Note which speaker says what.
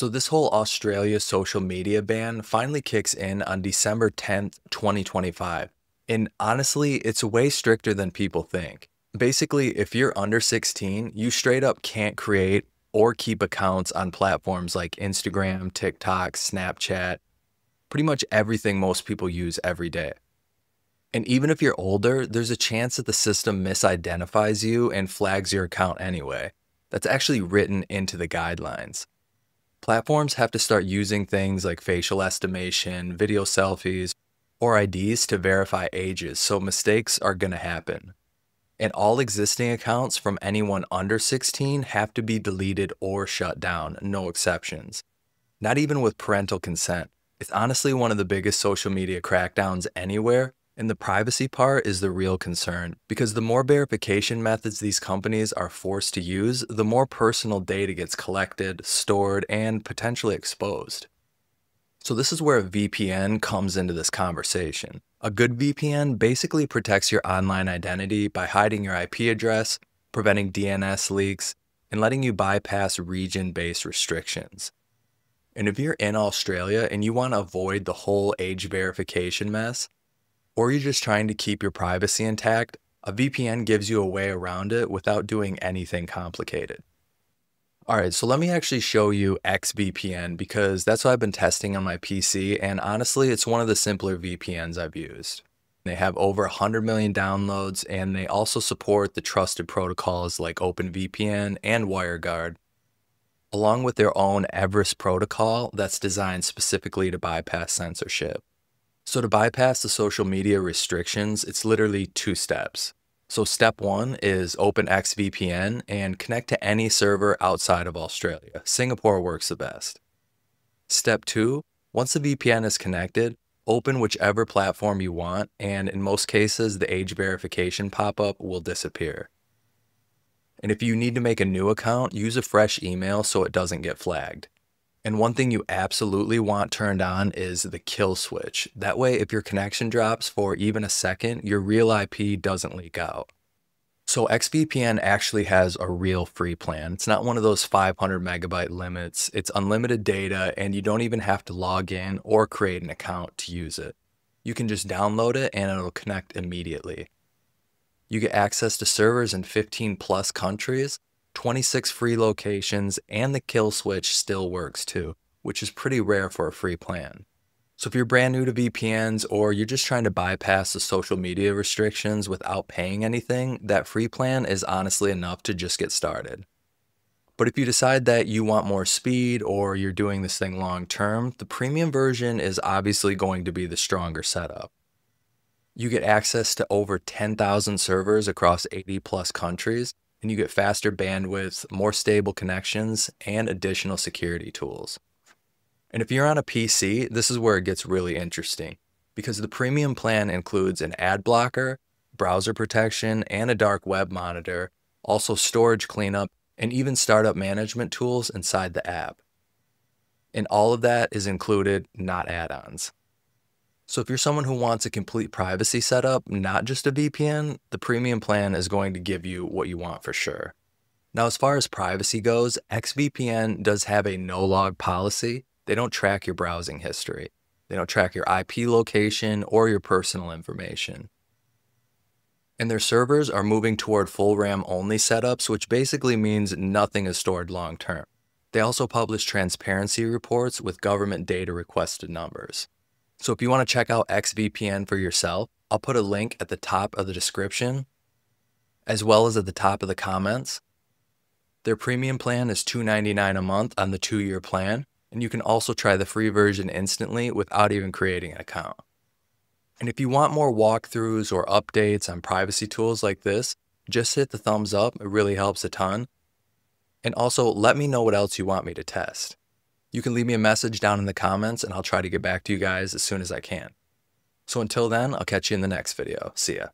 Speaker 1: So, this whole Australia social media ban finally kicks in on December 10th, 2025. And honestly, it's way stricter than people think. Basically, if you're under 16, you straight up can't create or keep accounts on platforms like Instagram, TikTok, Snapchat, pretty much everything most people use every day. And even if you're older, there's a chance that the system misidentifies you and flags your account anyway. That's actually written into the guidelines. Platforms have to start using things like facial estimation, video selfies, or IDs to verify ages, so mistakes are going to happen. And all existing accounts from anyone under 16 have to be deleted or shut down, no exceptions. Not even with parental consent. It's honestly one of the biggest social media crackdowns anywhere, and the privacy part is the real concern because the more verification methods these companies are forced to use, the more personal data gets collected, stored, and potentially exposed. So this is where a VPN comes into this conversation. A good VPN basically protects your online identity by hiding your IP address, preventing DNS leaks, and letting you bypass region-based restrictions. And if you're in Australia and you want to avoid the whole age verification mess, or you're just trying to keep your privacy intact, a VPN gives you a way around it without doing anything complicated. All right, so let me actually show you XVPN because that's what I've been testing on my PC, and honestly, it's one of the simpler VPNs I've used. They have over 100 million downloads, and they also support the trusted protocols like OpenVPN and WireGuard, along with their own Everest protocol that's designed specifically to bypass censorship. So to bypass the social media restrictions, it's literally two steps. So step one is open XVPN and connect to any server outside of Australia. Singapore works the best. Step two, once the VPN is connected, open whichever platform you want, and in most cases, the age verification pop-up will disappear. And if you need to make a new account, use a fresh email so it doesn't get flagged. And one thing you absolutely want turned on is the kill switch. That way, if your connection drops for even a second, your real IP doesn't leak out. So XVPN actually has a real free plan. It's not one of those 500 megabyte limits. It's unlimited data and you don't even have to log in or create an account to use it. You can just download it and it'll connect immediately. You get access to servers in 15 plus countries 26 free locations, and the kill switch still works too, which is pretty rare for a free plan. So if you're brand new to VPNs or you're just trying to bypass the social media restrictions without paying anything, that free plan is honestly enough to just get started. But if you decide that you want more speed or you're doing this thing long term, the premium version is obviously going to be the stronger setup. You get access to over 10,000 servers across 80 plus countries, and you get faster bandwidth, more stable connections, and additional security tools. And if you're on a PC, this is where it gets really interesting because the premium plan includes an ad blocker, browser protection, and a dark web monitor, also storage cleanup, and even startup management tools inside the app. And all of that is included, not add ons. So if you're someone who wants a complete privacy setup, not just a VPN, the premium plan is going to give you what you want for sure. Now, as far as privacy goes, XVPN does have a no log policy. They don't track your browsing history. They don't track your IP location or your personal information. And their servers are moving toward full RAM only setups, which basically means nothing is stored long term. They also publish transparency reports with government data requested numbers. So if you want to check out XVPN for yourself, I'll put a link at the top of the description as well as at the top of the comments. Their premium plan is $2.99 a month on the two-year plan, and you can also try the free version instantly without even creating an account. And if you want more walkthroughs or updates on privacy tools like this, just hit the thumbs up, it really helps a ton. And also let me know what else you want me to test. You can leave me a message down in the comments and I'll try to get back to you guys as soon as I can. So until then, I'll catch you in the next video. See ya.